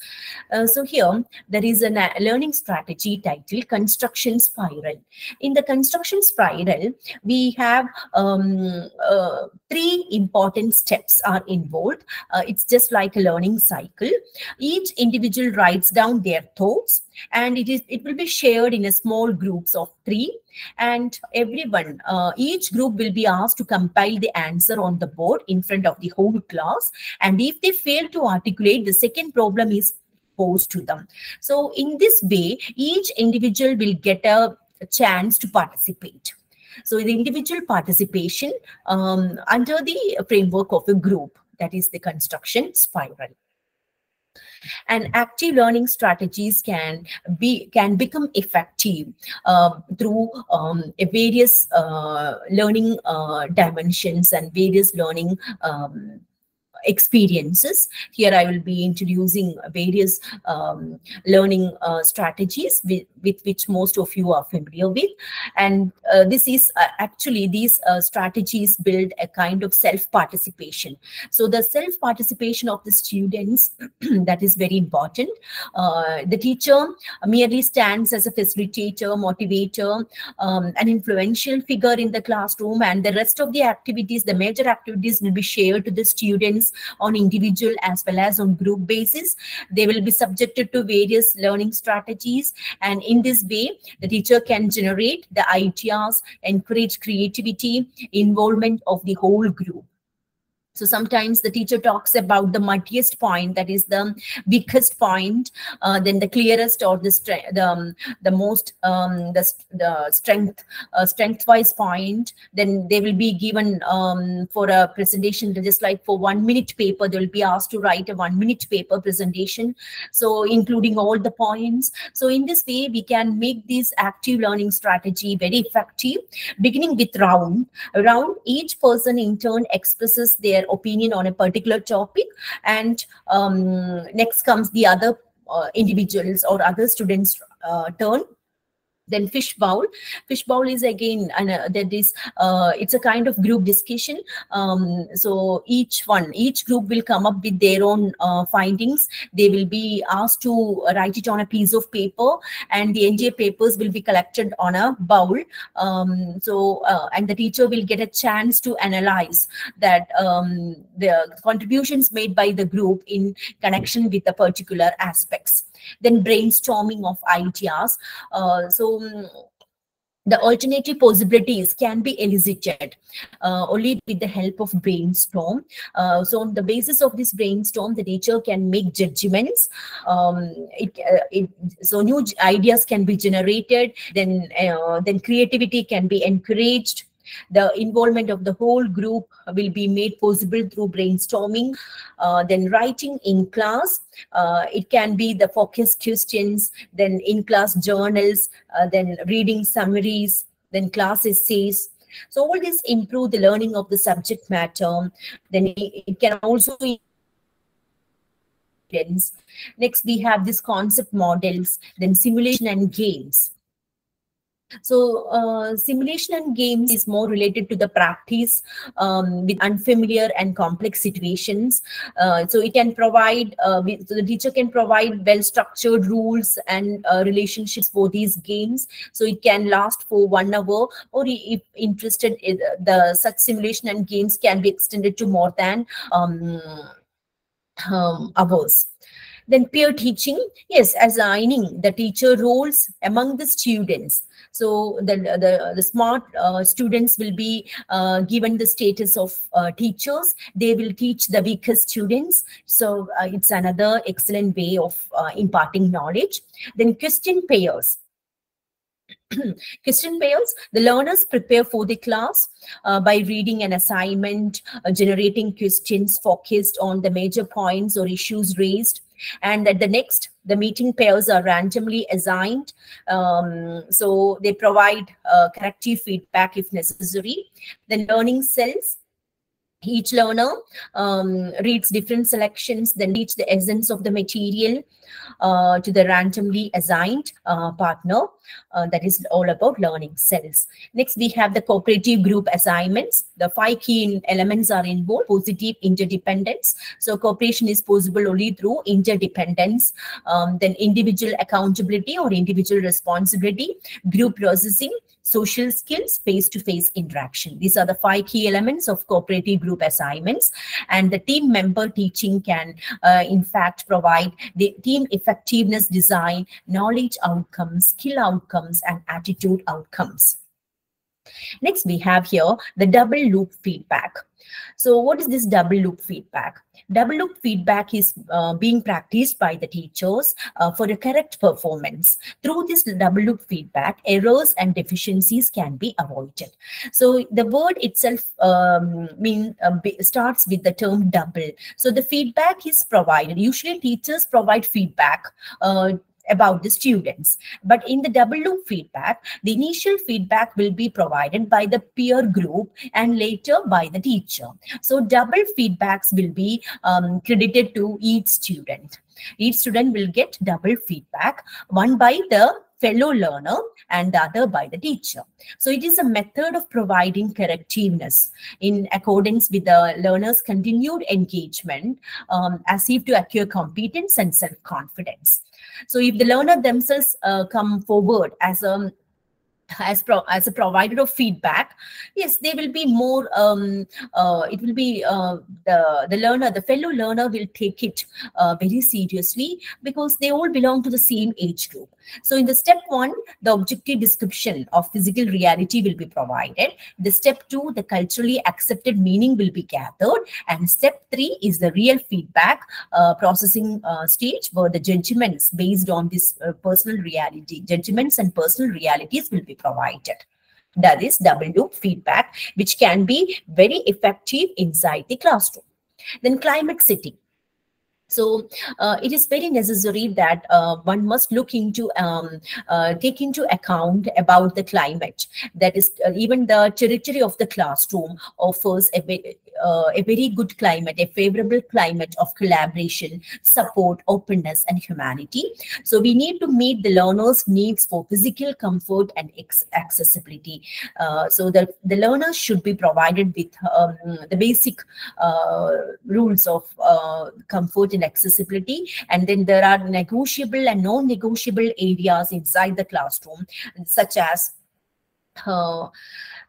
Uh, so here, there is a learning strategy titled Construction Spiral. In the construction spiral, we have um, uh, three important steps are involved. Uh, it's just like a learning cycle. Each individual writes down their thoughts and it is it will be shared in a small groups of three and everyone uh, each group will be asked to compile the answer on the board in front of the whole class and if they fail to articulate the second problem is posed to them so in this way each individual will get a, a chance to participate so the individual participation um, under the framework of a group, that is the construction spiral. And active learning strategies can be can become effective uh, through um, various uh, learning uh, dimensions and various learning um, experiences. Here I will be introducing various um, learning uh, strategies with, with, which most of you are familiar with. And uh, this is uh, actually these strategies build a kind of self-participation. So the self-participation of the students, that is very important. The teacher merely stands as a facilitator, motivator, um, an influential figure in the classroom and the rest of the activities, the major activities will be shared to the students on individual as well as on group basis. They will be subjected to various learning strategies. And in this way, the teacher can generate the ideas, encourage creativity, involvement of the whole group. So sometimes the teacher talks about the muddiest point, that is the weakest point, uh, then the clearest or the the, um, the most um, the, the strength uh, strength wise point. Then they will be given um, for a presentation, just like for one minute paper, they will be asked to write a one minute paper presentation. So including all the points. So in this way, we can make this active learning strategy very effective, beginning with round. Round each person in turn expresses their opinion on a particular topic. And um, next comes the other uh, individuals or other students uh, turn then fish bowl. Fish bowl is again and uh, that is uh, it's a kind of group discussion. Um, so each one each group will come up with their own uh, findings. They will be asked to write it on a piece of paper and the nj papers will be collected on a bowl. Um, so uh, and the teacher will get a chance to analyze that um, the contributions made by the group in connection with the particular aspects then brainstorming of ideas. Uh, so um, the alternative possibilities can be elicited uh, only with the help of brainstorm. Uh, so on the basis of this brainstorm, the teacher can make judgments. Um, it, uh, it, so new ideas can be generated, then, uh, then creativity can be encouraged, the involvement of the whole group will be made possible through brainstorming, uh, then writing in class. Uh, it can be the focus questions, then in-class journals, uh, then reading summaries, then class essays. So all this improve the learning of the subject matter. Then it, it can also Next, we have this concept models, then simulation and games. So uh, simulation and games is more related to the practice um, with unfamiliar and complex situations. Uh, so it can provide, uh, so the teacher can provide well-structured rules and uh, relationships for these games. So it can last for one hour or if interested, the such simulation and games can be extended to more than um, um, hours. Then peer teaching, yes, assigning the teacher roles among the students. So the, the, the smart uh, students will be uh, given the status of uh, teachers. They will teach the weaker students. So uh, it's another excellent way of uh, imparting knowledge. Then question pairs. question pairs, the learners prepare for the class uh, by reading an assignment, uh, generating questions focused on the major points or issues raised, and at the next the meeting pairs are randomly assigned. Um, so they provide uh, corrective feedback if necessary. The learning cells each learner um, reads different selections, then reach the essence of the material uh, to the randomly assigned uh, partner. Uh, that is all about learning cells. Next, we have the cooperative group assignments. The five key elements are involved, positive interdependence. So cooperation is possible only through interdependence. Um, then individual accountability or individual responsibility, group processing, social skills, face-to-face -face interaction. These are the five key elements of cooperative group assignments. And the team member teaching can, uh, in fact, provide the team effectiveness design, knowledge outcomes, skill outcomes, and attitude outcomes. Next, we have here the double loop feedback. So what is this double loop feedback? Double loop feedback is uh, being practiced by the teachers uh, for a correct performance. Through this double loop feedback, errors and deficiencies can be avoided. So the word itself um, mean, uh, starts with the term double. So the feedback is provided. Usually teachers provide feedback uh, about the students. But in the double loop feedback, the initial feedback will be provided by the peer group and later by the teacher. So double feedbacks will be um, credited to each student. Each student will get double feedback, one by the fellow learner and the other by the teacher. So it is a method of providing correctiveness in accordance with the learner's continued engagement um, as if to acquire competence and self-confidence. So if the learner themselves uh, come forward as a as pro as a provider of feedback yes they will be more um uh, it will be uh, the the learner the fellow learner will take it uh, very seriously because they all belong to the same age group. So in the step one the objective description of physical reality will be provided. The step two the culturally accepted meaning will be gathered. And step three is the real feedback uh, processing uh, stage where the judgments based on this uh, personal reality judgments and personal realities will be provided. That is double loop feedback, which can be very effective inside the classroom. Then climate setting. So uh, it is very necessary that uh, one must look into, um, uh, take into account about the climate. That is, uh, even the territory of the classroom offers a, uh, a very good climate, a favorable climate of collaboration, support, openness, and humanity. So we need to meet the learners' needs for physical comfort and accessibility. Uh, so the, the learners should be provided with um, the basic rules of comfort and accessibility. And then there are negotiable and non-negotiable areas inside the classroom, such as uh,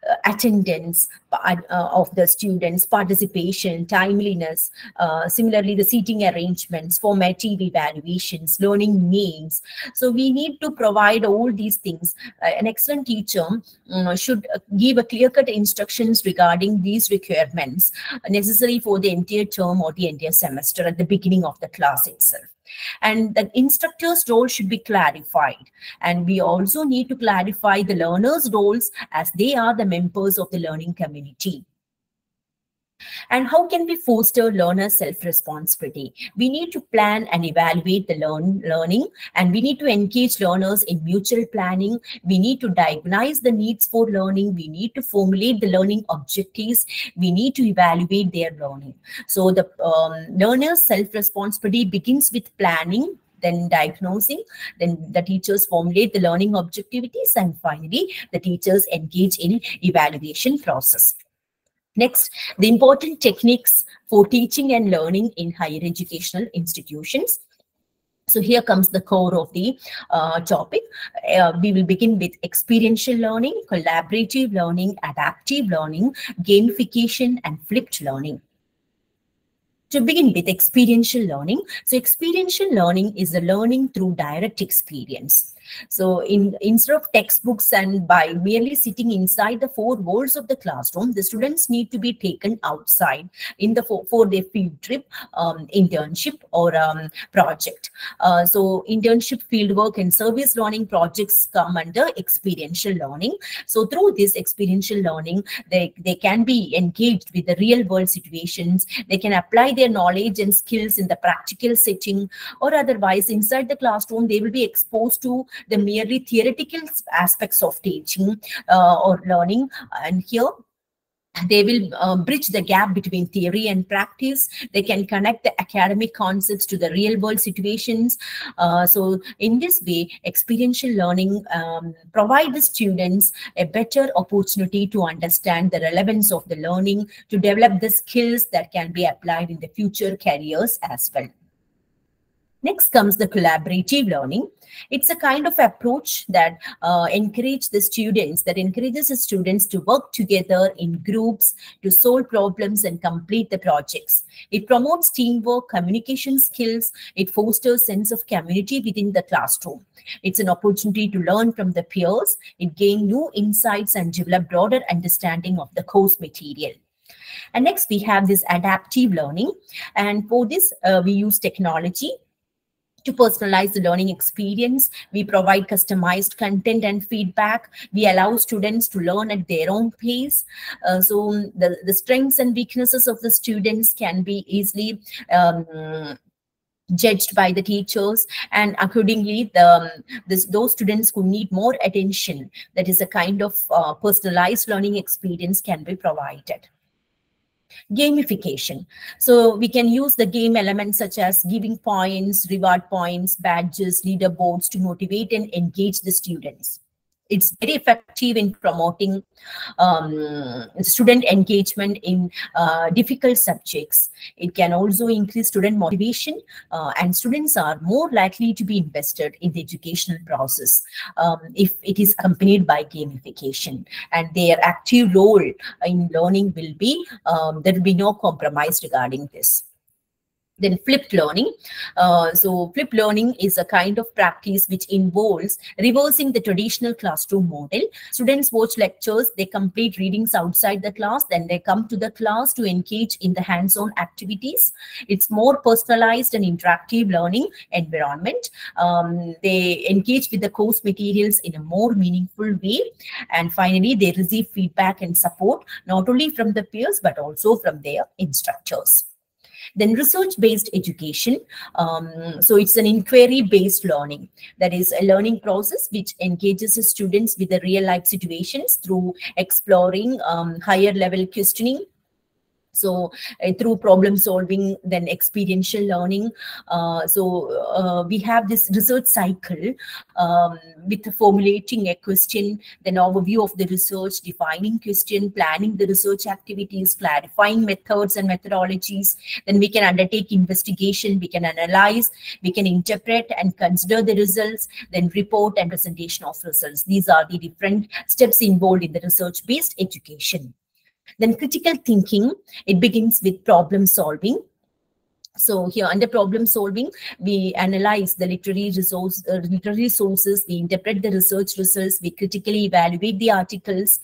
uh, attendance uh, of the students, participation, timeliness, uh, similarly the seating arrangements, formative evaluations, learning names. So we need to provide all these things. Uh, an excellent teacher um, should give a clear-cut instructions regarding these requirements necessary for the entire term or the entire semester at the beginning of the class itself and the instructor's role should be clarified. And we also need to clarify the learners roles as they are the members of the learning community and how can we foster learner self-responsibility? We need to plan and evaluate the learn learning, and we need to engage learners in mutual planning. We need to diagnose the needs for learning. We need to formulate the learning objectives. We need to evaluate their learning. So the um, learner's self-responsibility begins with planning, then diagnosing, then the teachers formulate the learning objectivities, and finally, the teachers engage in evaluation process. Next, the important techniques for teaching and learning in higher educational institutions. So here comes the core of the uh, topic. Uh, we will begin with experiential learning, collaborative learning, adaptive learning, gamification, and flipped learning to begin with experiential learning so experiential learning is the learning through direct experience so in instead of textbooks and by merely sitting inside the four walls of the classroom, the students need to be taken outside in the their field trip, um, internship or um, project. Uh, so internship, fieldwork and service learning projects come under experiential learning. So through this experiential learning, they, they can be engaged with the real world situations. They can apply their knowledge and skills in the practical setting or otherwise inside the classroom, they will be exposed to the merely theoretical aspects of teaching uh, or learning. And here they will uh, bridge the gap between theory and practice. They can connect the academic concepts to the real world situations. Uh, so in this way experiential learning um, provide the students a better opportunity to understand the relevance of the learning to develop the skills that can be applied in the future careers as well Next comes the collaborative learning. It's a kind of approach that uh, encourages the students, that encourages the students to work together in groups to solve problems and complete the projects. It promotes teamwork, communication skills. It fosters sense of community within the classroom. It's an opportunity to learn from the peers. It gain new insights and develop broader understanding of the course material. And next, we have this adaptive learning. And for this, uh, we use technology to personalize the learning experience. We provide customized content and feedback. We allow students to learn at their own pace. Uh, so the, the strengths and weaknesses of the students can be easily um, judged by the teachers and accordingly the um, this, those students who need more attention that is a kind of uh, personalized learning experience can be provided gamification. So we can use the game elements such as giving points, reward points, badges, leaderboards to motivate and engage the students. It's very effective in promoting um, student engagement in uh, difficult subjects. It can also increase student motivation uh, and students are more likely to be invested in the educational process um, if it is accompanied by gamification and their active role in learning will be, um, there will be no compromise regarding this then flipped learning. Uh, so flipped learning is a kind of practice which involves reversing the traditional classroom model. Students watch lectures they complete readings outside the class then they come to the class to engage in the hands-on activities. It's more personalized and interactive learning environment. Um, they engage with the course materials in a more meaningful way. And finally they receive feedback and support not only from the peers but also from their instructors then research-based education. Um, so it's an inquiry-based learning. That is a learning process which engages students with the real-life situations through exploring um, higher-level questioning, so uh, through problem solving then experiential learning uh, so uh, we have this research cycle um, with formulating a question then overview of the research defining question planning the research activities clarifying methods and methodologies. Then we can undertake investigation we can analyze we can interpret and consider the results then report and presentation of results. These are the different steps involved in the research based education then critical thinking, it begins with problem solving. So here under problem solving, we analyze the literary resource, uh, literary sources, we interpret the research results, we critically evaluate the articles.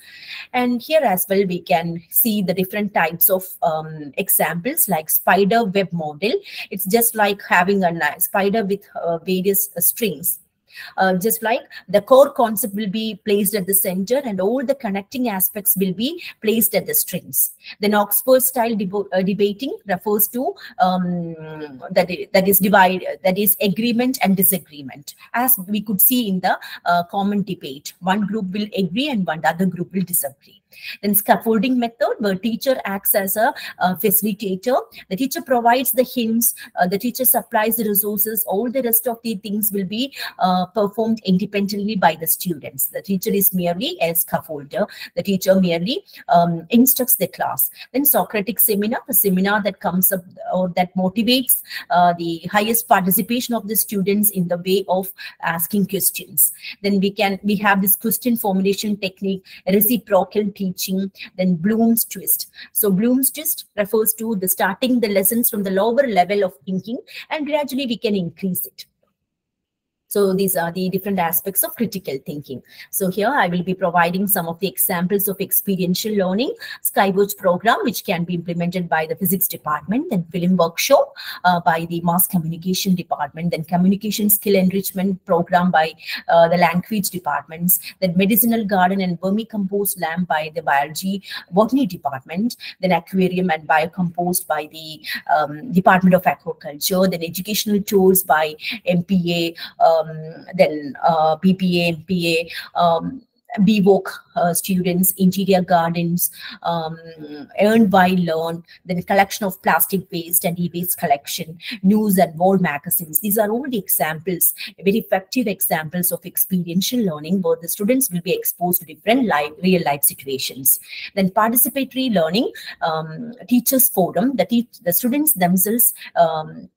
And here as well, we can see the different types of um, examples like spider web model. It's just like having a spider with uh, various uh, strings uh, just like the core concept will be placed at the center and all the connecting aspects will be placed at the strings. Then Oxford style uh, debating refers to um, that, that is divide, that is agreement and disagreement. As we could see in the uh, common debate, one group will agree and one other group will disagree. Then scaffolding method, where teacher acts as a, uh, facilitator. The teacher provides the hints, uh, the teacher supplies the resources, all the rest of the things will be uh, performed independently by the students. The teacher is merely a scaffolder. The teacher merely um, instructs the class. Then Socratic seminar, the seminar that comes up or that motivates uh, the highest participation of the students in the way of asking questions. Then we can we have this question formulation technique, reciprocal teaching, then Bloom's twist. So Bloom's twist refers to the starting the lessons from the lower level of thinking and gradually we can increase it. So these are the different aspects of critical thinking. So here I will be providing some of the examples of experiential learning, Skywatch program, which can be implemented by the physics department, then film workshop uh, by the mass communication department, then communication skill enrichment program by uh, the language departments, then medicinal garden and vermicompost lamp by the biology botany department, then aquarium and biocompost by the um, Department of Aquaculture, then educational tours by MPA, um, then uh, PPA, MPA, um, BVOC uh, students, interior gardens, um, earn by learn, then collection of plastic waste and e-waste collection, news and wall magazines. These are all the examples, very effective examples of experiential learning where the students will be exposed to different life, real life situations. Then participatory learning, um, teachers forum, the, te the students themselves um,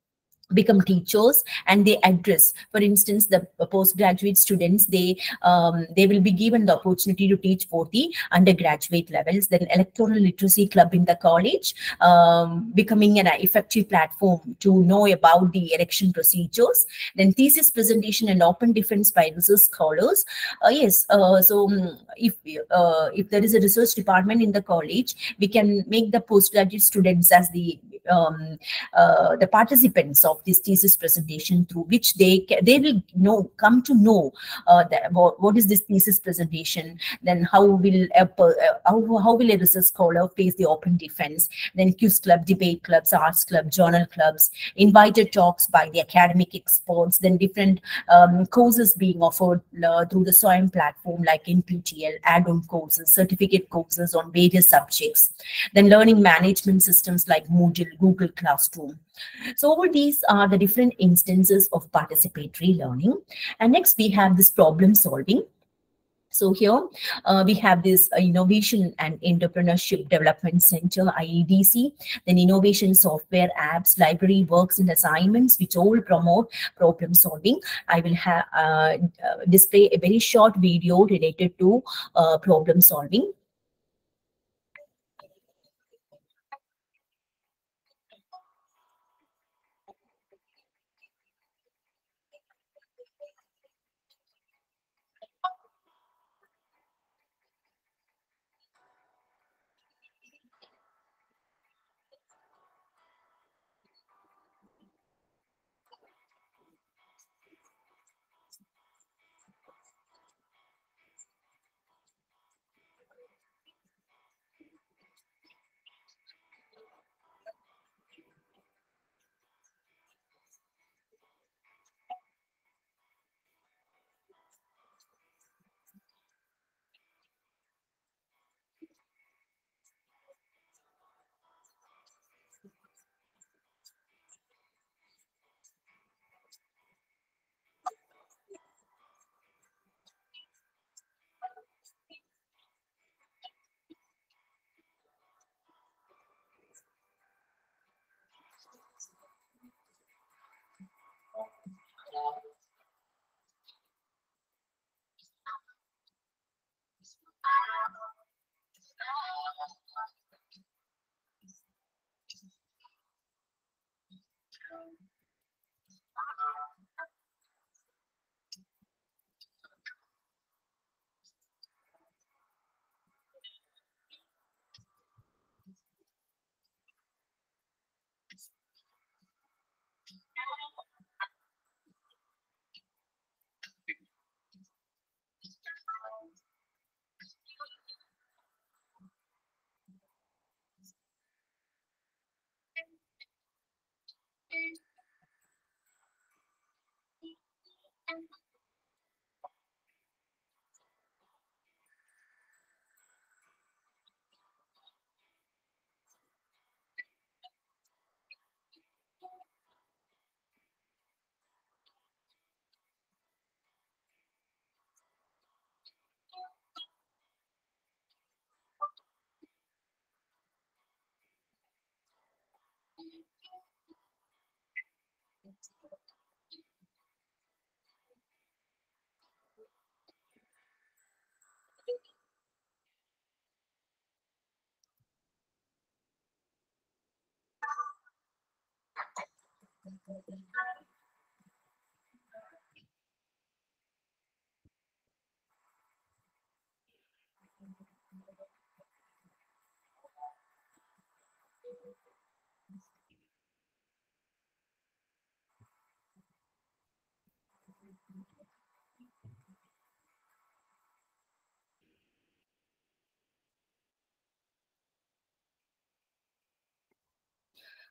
become teachers and they address. For instance the postgraduate students they um, they will be given the opportunity to teach for the undergraduate levels. Then electoral literacy club in the college um, becoming an effective platform to know about the election procedures. Then thesis presentation and open defense by research scholars. Uh, yes uh, so um, if uh, if there is a research department in the college we can make the postgraduate students as the um, uh, the participants of this thesis presentation through which they they will know come to know uh, that, what, what is this thesis presentation then how will a, uh, how, how will a research scholar face the open defense? Then quiz club debate clubs arts club journal clubs invited talks by the academic experts then different um, courses being offered uh, through the SWAYAM platform like NPTEL add-on courses certificate courses on various subjects. Then learning management systems like Moodle Google Classroom. So all these are the different instances of participatory learning. And next we have this problem solving. So here uh, we have this uh, Innovation and Entrepreneurship Development Center, IEDC, then innovation software apps, library works and assignments, which all promote problem solving. I will have uh, display a very short video related to uh, problem solving. Thank you.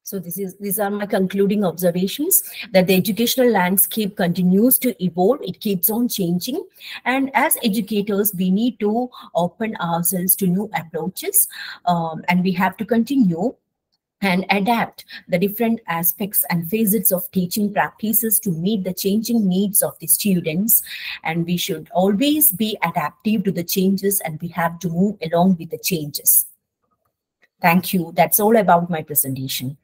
So this is these are my concluding observations that the educational landscape continues to evolve. It keeps on changing. And as educators, we need to open ourselves to new approaches um, and we have to continue and adapt the different aspects and facets of teaching practices to meet the changing needs of the students. And we should always be adaptive to the changes and we have to move along with the changes. Thank you. That's all about my presentation.